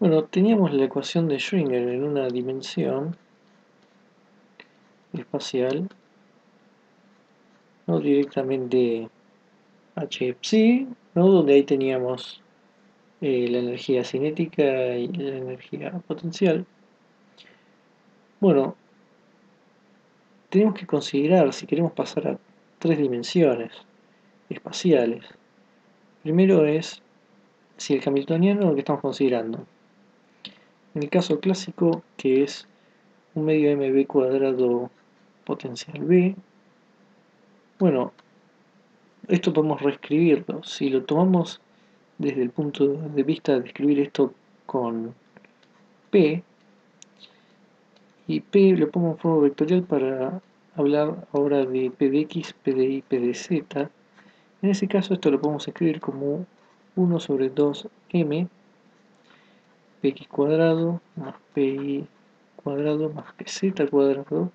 Bueno, teníamos la ecuación de Schrödinger en una dimensión espacial, no directamente h psi, ¿no? donde ahí teníamos eh, la energía cinética y la energía potencial. Bueno, tenemos que considerar si queremos pasar a tres dimensiones espaciales. Primero es si el hamiltoniano lo que estamos considerando. En el caso clásico, que es un medio mb cuadrado potencial b, bueno, esto podemos reescribirlo. Si lo tomamos desde el punto de vista de escribir esto con p, y p lo pongo en forma vectorial para hablar ahora de p de x, p de y, p de z. En ese caso esto lo podemos escribir como 1 sobre 2m px cuadrado más pi cuadrado más pz cuadrado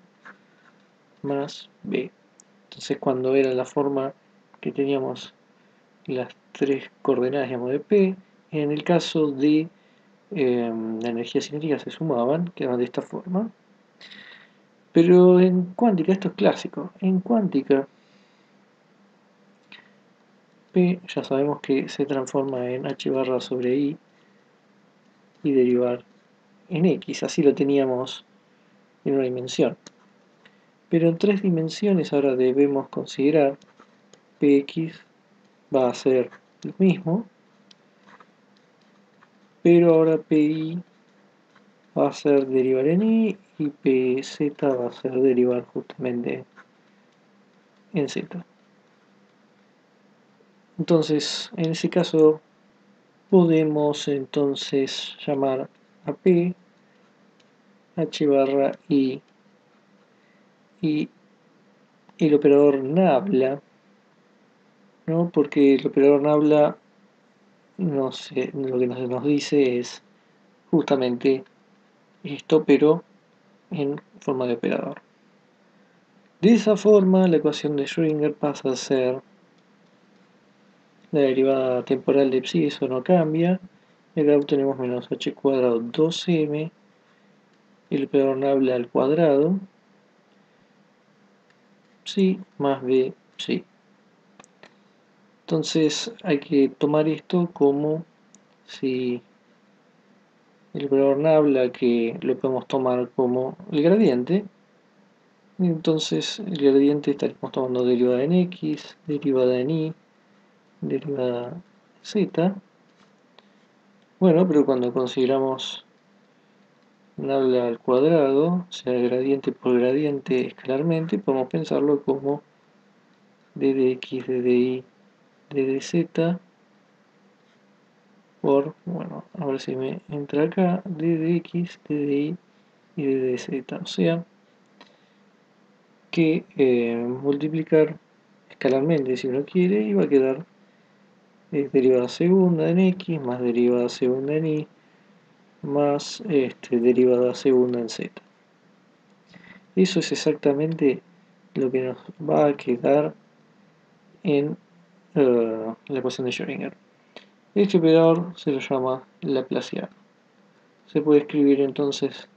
más b. Entonces cuando era la forma que teníamos las tres coordenadas de p, en el caso de em, la energía cinética se sumaban, quedaban de esta forma. Pero en cuántica esto es clásico. En cuántica P ya sabemos que se transforma en h barra sobre i y derivar en x, así lo teníamos en una dimensión. Pero en tres dimensiones ahora debemos considerar px va a ser lo mismo, pero ahora pi va a ser derivar en y y pz va a ser derivar justamente en z. Entonces, en ese caso podemos entonces llamar a P H barra I y el operador nabla ¿no? porque el operador nabla no sé, lo que nos, dice es justamente esto pero en forma de operador de esa forma la ecuación de Schrödinger pasa a ser la derivada temporal de psi, eso no cambia. Y acá obtenemos menos h cuadrado 2m, el operador habla al cuadrado, psi más b psi. Entonces hay que tomar esto como si el operador habla que lo podemos tomar como el gradiente, entonces el gradiente estaríamos tomando derivada en x, derivada en y, derivada z. Bueno, pero cuando consideramos nabla al cuadrado, o sea, gradiente por gradiente escalarmente, podemos pensarlo como d de x, d de y, d de z por, bueno, a ver si me entra acá, d de x, d de y y d de z. O sea, que eh, multiplicar escalarmente si uno quiere y va a quedar es derivada segunda en x más derivada segunda en y más este, derivada segunda en z. Eso es exactamente lo que nos va a quedar en eh, la ecuación de Schrödinger. Este operador se lo llama Laplaciano. Se puede escribir entonces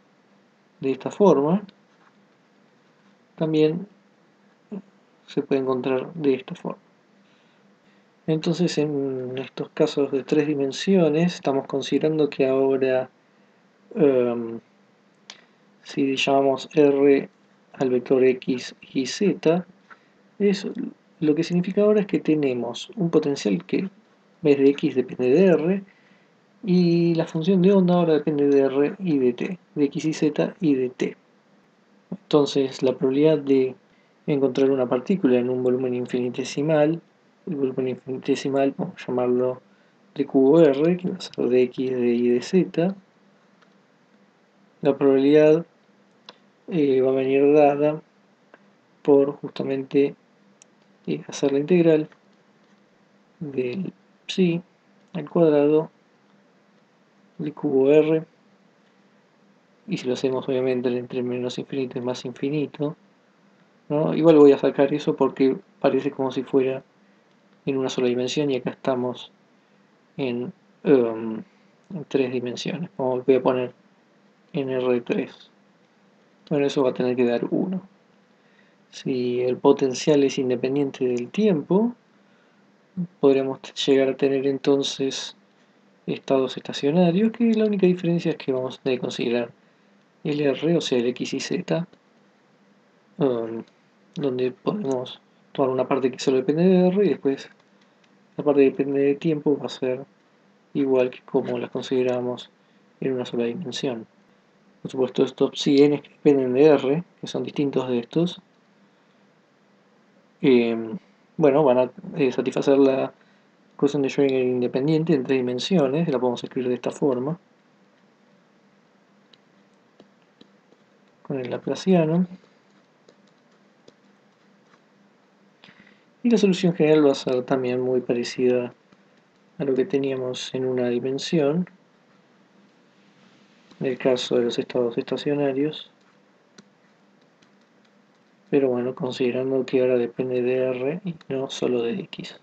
de esta forma. También se puede encontrar de esta forma. Entonces en estos casos de tres dimensiones estamos considerando que ahora em, si llamamos R al vector X y Z, eso, lo que significa ahora es que tenemos un potencial que vez de X depende de R y la función de onda ahora depende de R y de T, de X y Z y de T. Entonces la probabilidad de encontrar una partícula en un volumen infinitesimal el volumen infinitesimal, vamos a llamarlo de cubo R, que va a ser de X, de Y, de Z. La probabilidad eh, va a venir dada por justamente eh, hacer la integral del psi al cuadrado de cubo R y si lo hacemos obviamente entre menos infinito y más infinito ¿no? igual voy a sacar eso porque parece como si fuera en una sola dimensión y acá estamos en en tres dimensiones. Como voy a poner en R3. Bueno, eso va a tener que dar 1. Si el potencial es independiente del tiempo, podríamos llegar a tener entonces estados estacionarios, que la única diferencia es que vamos a tener que considerar el R, o sea, el X y Z, um, donde podemos tomar una parte que solo depende de R y después la parte depende de tiempo va a ser igual que como las consideramos en una sola dimensión. Por supuesto, estos signos que dependen de R, que son distintos de estos, eh, bueno, van a eh, satisfacer la ecuación de Schrödinger independiente en tres dimensiones, la podemos escribir de esta forma, con el laplaciano. Y la solución general va a ser también muy parecida a lo que teníamos en una dimensión, en el caso de los estados estacionarios. Pero bueno, considerando que ahora depende de R y no solo de X.